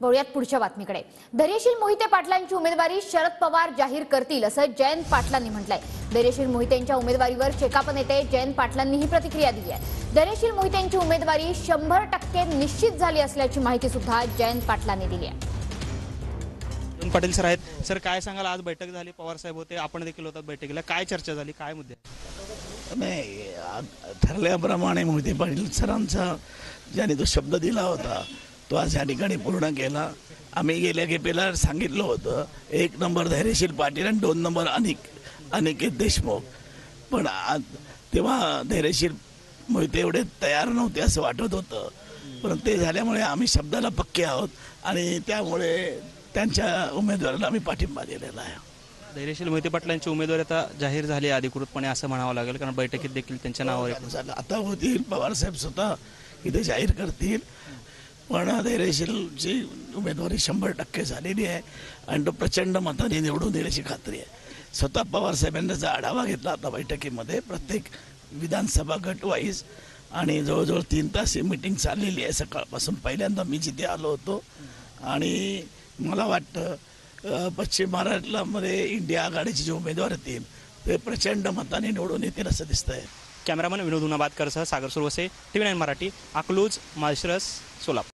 वळूयात पुढच्या बातमीकडे. धैर्यशील मोहिते पाटलांची उमेदवारी शरद पवार जाहीर करतील असं जयंत पाटलांनी म्हटलंय. धैर्यशील मोहितेंच्या उमेदवारीवर शेकाप नेते जयंत पाटलांनी ही प्रतिक्रिया दिली आहे. धैर्यशील मोहितेंची उमेदवारी शंभर टक्के निश्चित झाली असल्याची माहिती सुद्धा जयंत पाटलांनी दिली आहे. पाटील सर आहेत. सर काय सांगाल? आज बैठक झाली पवार साहेब होते. आपण देखील होतात बैठकीला. काय चर्चा झाली? काय मुद्दे? नाही ठरल्याप्रमाणे मोहिते पाटील सरांचा ज्याने तो शब्द दिला होता तो आज या ठिकाणी पूर्ण केला. आम्ही गेल्या खेपेला सांगितलं होतं एक नंबर धैर्यशील पाटील आणि दोन नंबर अनिक अनिकेत देशमुख. पण तेव्हा धैर्यशील मोहिते एवढे तयार नव्हते असं वाटत होतं. पण ते झाल्यामुळे आम्ही शब्दाला पक्के आहोत आणि त्यामुळे त्यांच्या उमेदवाराला आम्ही पाठिंबा दिलेला आहे. धैर्यशील मोहिते पाटलांची उमेदवारी आता जाहीर झाली अधिकृतपणे असं म्हणावं लागेल कारण बैठकीत देखील त्यांच्या नावावर आता होतील पवारसाहेब स्वतः इथे जाहीर करतील. पण धैर्यशीलची उमेदवारी शंभर टक्के झालेली आहे आणि तो प्रचंड मताने निवडून येण्याची खात्री आहे. स्वतः पवार साहेबांनी त्याचा आढावा घेतला आता बैठकीमध्ये प्रत्येक विधानसभा गटवाईज आणि जवळजवळ तीन तास ही मिटिंग चाललेली आहे. सकाळपासून पहिल्यांदा मी जिथे आलो होतो आणि मला वाटतं पश्चिम महाराष्ट्रामध्ये इंडिया आघाडीचे जे उमेदवार येतील ते प्रचंड मताने निवडून येतील असं दिसतंय. Cameraman Vinod उनाबादकरसह Sagar Suravase T V nine Marathi Akluj Malshiras Solapur.